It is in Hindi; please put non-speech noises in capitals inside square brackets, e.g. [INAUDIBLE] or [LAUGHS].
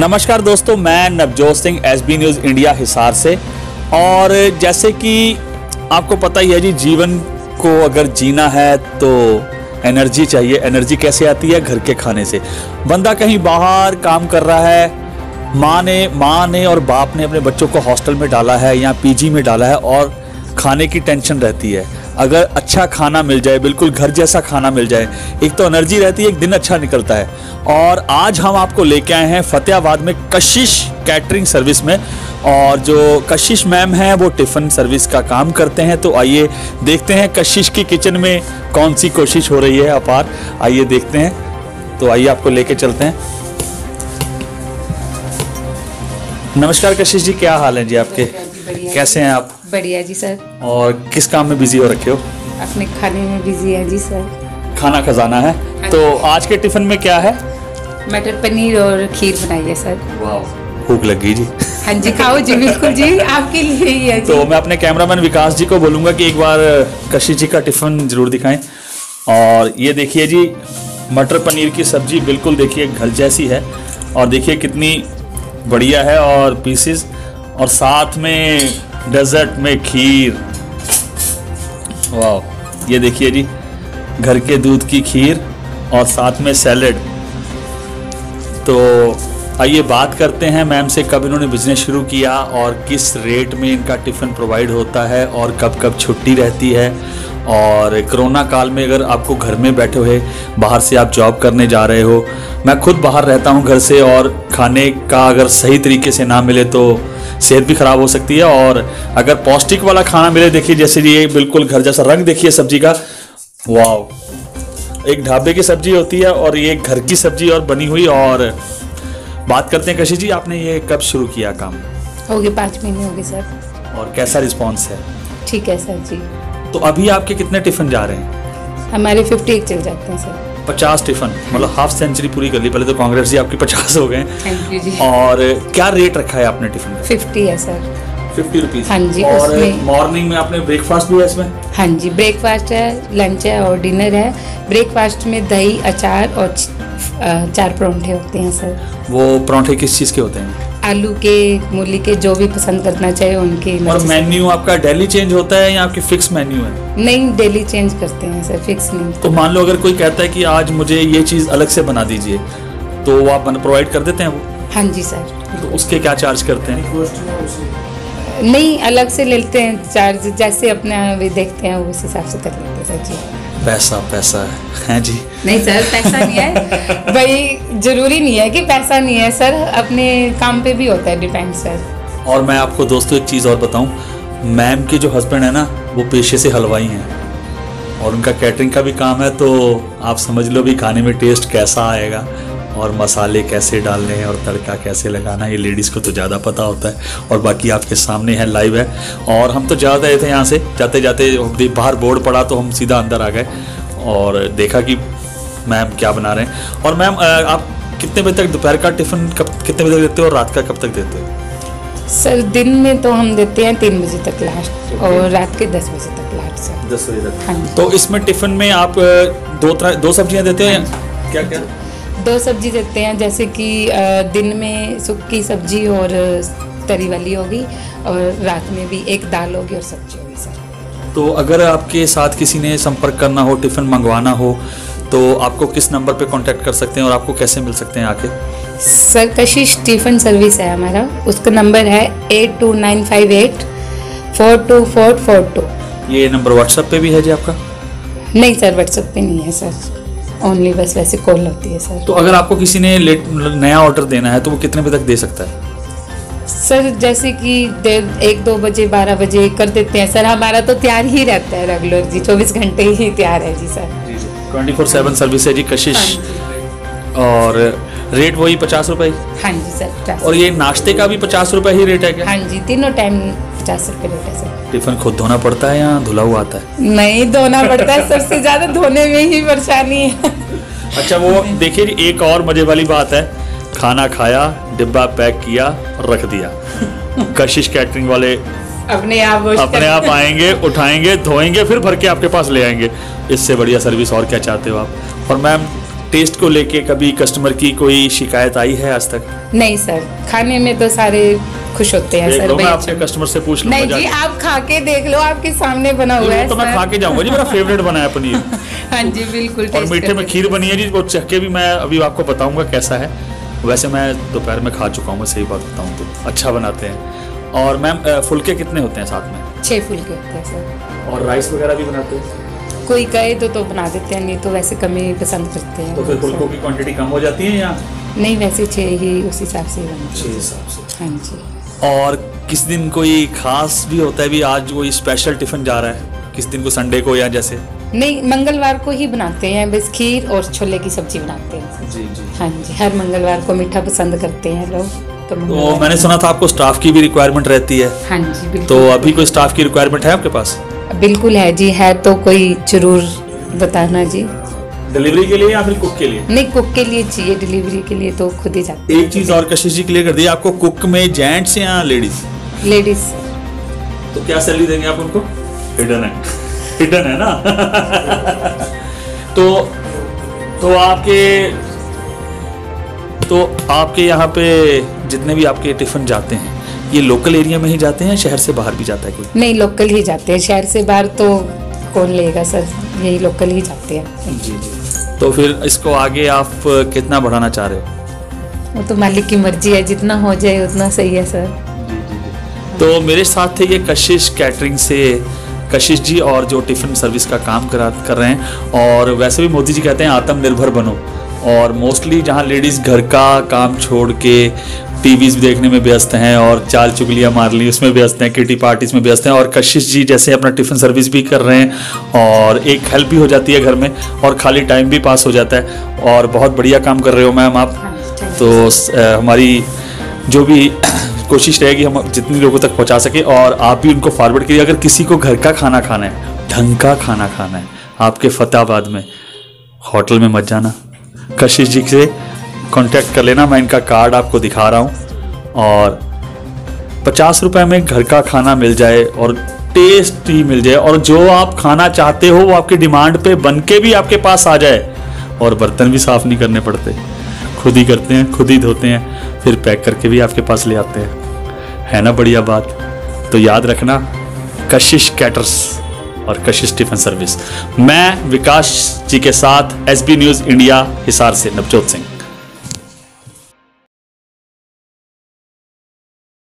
नमस्कार दोस्तों, मैं Navjot Singh S B news India Hisar से। और जैसे कि आपको पता ही है जी, जीवन को अगर जीना है तो एनर्जी चाहिए। एनर्जी कैसे आती है? घर के खाने से। बंदा कहीं बाहर काम कर रहा है, माँ ने माँ ने और बाप ने अपने बच्चों को हॉस्टल में डाला है या पीजी में डाला है और खाने की टेंशन रहती है। अगर अच्छा खाना मिल जाए बिल्कुल घर जैसा खाना मिल जाए एक तो एनर्जी रहती है एक दिन अच्छा निकलता है। और आज हम आपको लेके आए हैं फतेहाबाद में कशिश कैटरिंग सर्विस में। और जो कशिश मैम हैं वो टिफ़िन सर्विस का काम करते हैं। तो आइए देखते हैं कशिश की किचन में कौन सी कोशिश हो रही है अपार। आइए देखते हैं। तो आइए आपको लेके चलते हैं। नमस्कार कशिश जी क्या हाल है जी आपके? कैसे हैं आप? बढ़िया जी सर। और किस काम में बिज़ी हो रखे हो? अपने खाने में बिज़ी है जी सर। खाना खजाना है। तो आज के टिफ़िन में क्या है? मटर पनीर और खीर बनाई है सर। भूख लग गई जी। हाँ जी खाओ जी बिल्कुल जी आपके लिए ही है जी। तो मैं अपने कैमरामैन विकास जी को बोलूँगा कि एक बार कशी जी का टिफ़िन ज़रूर दिखाएँ। और ये देखिए जी मटर पनीर की सब्ज़ी बिल्कुल देखिए घर जैसी है। और देखिए कितनी बढ़िया है और पीसेस और साथ में डेजर्ट में खीर। वाह ये देखिए जी, घर के दूध की खीर और साथ में सैलड। तो आइए बात करते हैं, मैम से कब इन्होंने बिज़नेस शुरू किया और किस रेट में इनका टिफ़िन प्रोवाइड होता है और कब कब छुट्टी रहती है। और कोरोना काल में अगर आपको घर में बैठे हुए बाहर से आप जॉब करने जा रहे हो मैं खुद बाहर रहता हूँ घर से और खाने का अगर सही तरीके से ना मिले तो सेहत भी ख़राब हो सकती है और अगर पौष्टिक वाला खाना मिले देखिए जैसे ये बिल्कुल घर जैसा रंग देखिए सब्ज़ी का। वाह एक ढाबे की सब्ज़ी होती है और ये घर की सब्ज़ी और बनी हुई और बात करते हैं कशी जी आपने ये कब शुरू किया काम? हो गए पाँच महीने हो गए सर। और कैसा रिस्पॉन्स है? ठीक है सर जी। तो अभी आपके कितने टिफ़िन जा रहे हैं? हमारे फिफ्टी एक चल जाते हैं सर। पचास टिफ़िन। मतलब हाफ़ सेंचुरी पूरी कर ली। पहले तो कांग्रेस जी आपकी पचास हो गए। थैंक यू जी। और क्या रेट रखा है आपने टिफ़िन का फिफ्टी है सर। फिफ्टी रुपीज़ हाँ जी, और मॉर्निंग में आपने ब्रेकफास्ट भी है इसमें? हाँ जी ब्रेकफास्ट है लंच है और डिनर है। ब्रेकफास्ट में दही अचार और चार परौंठे होते हैं सर। वो परौंठे किस चीज़ के होते हैं? आलू के मूली के जो भी पसंद करना चाहे उनके और मेन्यू आपका डेली चेंज होता है या आपकी फिक्स मेन्यू है? नहीं डेली चेंज करते हैं सर फिक्स नहीं तो मान लो अगर कोई कहता है कि आज मुझे ये चीज़ अलग से बना दीजिए तो वो आप प्रोवाइड कर देते हैं वो? हाँ जी सर। तो उसके क्या चार्ज करते हैं? नहीं अलग से लेते हैं चार्ज जैसे अपना देखते हैं उस हिसाब से कर लेते हैं सर जी। पैसा पैसा है। हैं जी। नहीं सर पैसा नहीं है। [LAUGHS] भाई ज़रूरी नहीं है कि पैसा नहीं है सर अपने काम पे भी होता है डिपेंड सर। और मैं आपको दोस्तों एक चीज़ और बताऊँ। मैम के जो हस्बैंड है ना वो पेशे से हलवाई हैं। और उनका कैटरिंग का भी काम है तो आप समझ लो भी खाने में टेस्ट कैसा आएगा। और मसाले कैसे डालने हैं और तड़का कैसे लगाना है ये लेडीज़ को तो ज़्यादा पता होता है। और बाकी आपके सामने है लाइव है। और हम तो ज़्यादा रहे थे यहाँ से जाते जाते बाहर बोर्ड पड़ा तो हम सीधा अंदर आ गए। और देखा कि मैम क्या बना रहे हैं। और मैम आप कितने बजे तक दोपहर का टिफ़िन कब कितने बजे तक देते हो और रात का कब तक देते हो? सर दिन में तो हम देते हैं तीन बजे तक लास्ट और रात के दस बजे तक लास्ट सर। दस बजे तक। हाँ तो इसमें टिफ़िन में आप दो तरह दो सब्ज़ियाँ देते हैं क्या क्या? दो सब्ज़ी देते हैं जैसे कि दिन में सूखी सब्ज़ी और तरी वाली होगी और रात में भी एक दाल होगी और सब्ज़ी होगी सर। तो अगर आपके साथ किसी ने संपर्क करना हो टिफ़िन मंगवाना हो तो आपको किस नंबर पे कांटेक्ट कर सकते हैं और आपको कैसे मिल सकते हैं आके? सर कशिश टिफ़िन सर्विस है हमारा। उसका नंबर है eight two nine five eight four two four four two. ये नंबर व्हाट्सएप पे भी है जी आपका? नहीं सर व्हाट्सएप पे नहीं है सर। ओनली बस वैसे कॉल होती है सर तो अगर आपको किसी ने लेट नया ऑर्डर देना है तो वो कितने बजे तक दे सकता है? सर जैसे कि दे- एक दो बजे बारह बजे कर देते हैं। सर हमारा तो तैयार ही रहता है रेगुलर जी। चौबीस घंटे ही तैयार है जी sir twenty four seven service है जी कशिश। हाँ और रेट वही पचास रुपये हाँ जी सर और ये नाश्ते का भी पचास रुपये ही रेट है क्या? हाँ जी तीनों टाइम पचास रुपये रेट है सर टिफ़िन खुद धोना पड़ता है या धुला हुआ आता है? नहीं धोना पड़ता है सबसे ज़्यादा धोने में ही परेशानी है। अच्छा वो देखिए एक और मज़े वाली बात है। खाना खाया डिब्बा पैक किया और रख दिया। कशिश कैटरिंग वाले अपने आप अपने आप आएँगे उठाएँगे धोएँगे फिर भर के आपके पास ले आएँगे। इससे बढ़िया सर्विस और क्या चाहते हो आप? और मैम टेस्ट को लेके कभी कस्टमर की कोई शिकायत आई है आज तक? नहीं सर खाने में तो सारे खुश होते हैं सर मैं आपके कस्टमर से पूछ लूँगा नहीं जी आप खा के देख लो आपके सामने बना हुआ है तो मैं खा के जाऊँगा जी मेरा फेवरेट बना है पनीर [LAUGHS] हाँ जी बिल्कुल और मीठे में खीर बनी है जी वो चख के भी मैं अभी आपको बताऊँगा कैसा है। वैसे मैं दोपहर में खा चुका हूँ मैं सही बात बताऊँ तो। अच्छा बनाते हैं। और मैम फुलके कितने होते हैं साथ में? छः फुलके होते हैं सर और राइस वगैरह भी बनाते हैं? कोई कहे तो तो बना देते हैं नहीं तो वैसे कम ही पसंद करते हैं। तो फिर फुलकों की क्वांटिटी कम हो जाती है या? नहीं वैसे छः ही उस हिसाब से ही बनते हैं। हिसाब से। हाँ जी। और किस दिन कोई खास भी होता है भी आज कोई स्पेशल टिफ़िन जा रहा है? किस दिन को संडे को या जैसे? नहीं मंगलवार को ही बनाते हैं बस खीर और छोले की सब्ज़ी बनाते हैं। जी जी। हाँ जी हर मंगलवार को मीठा पसंद करते हैं लोग तो तो मैंने सुना था आपको स्टाफ की भी रिक्वायरमेंट रहती है। हाँ जी बिल्कुल। तो अभी कोई स्टाफ की रिक्वायरमेंट है आपके पास? बिल्कुल है जी है तो कोई ज़रूर बताना जी। डिलीवरी के लिए या फिर कुक के लिए? नहीं कुक के लिए चाहिए डिलीवरी के लिए तो खुद ही जाते एक चीज़ और कशिश जी क्लियर कर दी आपको कुक में जेंट्स या लेडीज़ लेडीज़ तो क्या सैलरी देंगे आप उनको? हिडन है। हिडन है ना? [LAUGHS] तो तो आपके तो आपके यहाँ पे जितने भी आपके टिफ़िन जाते हैं ये लोकल एरिया में ही जाते हैं या शहर से बाहर भी जाता है कोई? नहीं लोकल ही जाते हैं। शहर से बाहर तो कौन लेगा सर? यही लोकल ही जाते हैं। जी जी। तो फिर इसको आगे आप कितना बढ़ाना चाह रहे हो? वो तो मालिक की मर्ज़ी है जितना हो जाए उतना सही है सर। तो मेरे साथ थे ये कशिश कैटरिंग से। कशिश जी और जो टिफ़िन सर्विस का काम करा कर रहे हैं। और वैसे भी मोदी जी कहते हैं आत्मनिर्भर बनो। और मोस्टली जहाँ लेडीज़ घर का काम छोड़ के टीवीज देखने में व्यस्त हैं और चाल चुगलियाँ मार ली उसमें व्यस्त हैं किटी पार्टीज़ में व्यस्त हैं और कशिश जी जैसे अपना टिफ़िन सर्विस भी कर रहे हैं और एक हेल्प भी हो जाती है घर में और खाली टाइम भी पास हो जाता है और बहुत बढ़िया काम कर रहे हो मैम आप। हाँ. तो हमारी जो भी कोशिश रहेगी हम जितने लोगों तक पहुँचा सके और आप भी उनको फॉरवर्ड करिए। अगर किसी को घर का खाना खाना है ढंग का खाना खाना है आपके फतेहाबाद में होटल में मत जाना। कशिश जी से कांटेक्ट कर लेना। मैं इनका कार्ड आपको दिखा रहा हूँ। और पचास रुपये में घर का खाना मिल जाए और टेस्टी मिल जाए। और जो आप खाना चाहते हो, वो आपकी डिमांड पे बन के भी आपके पास आ जाए। और बर्तन भी साफ़ नहीं करने पड़ते। खुद ही करते हैं, खुद ही धोते हैं, फिर पैक करके भी आपके पास ले आते हैं। है ना, बढ़िया बात। तो याद रखना, कशिश कैटर्स और कशिश टिफ़िन सर्विस। मैं विकास जी के साथ S B news India Hisar से नवजोत सिंह।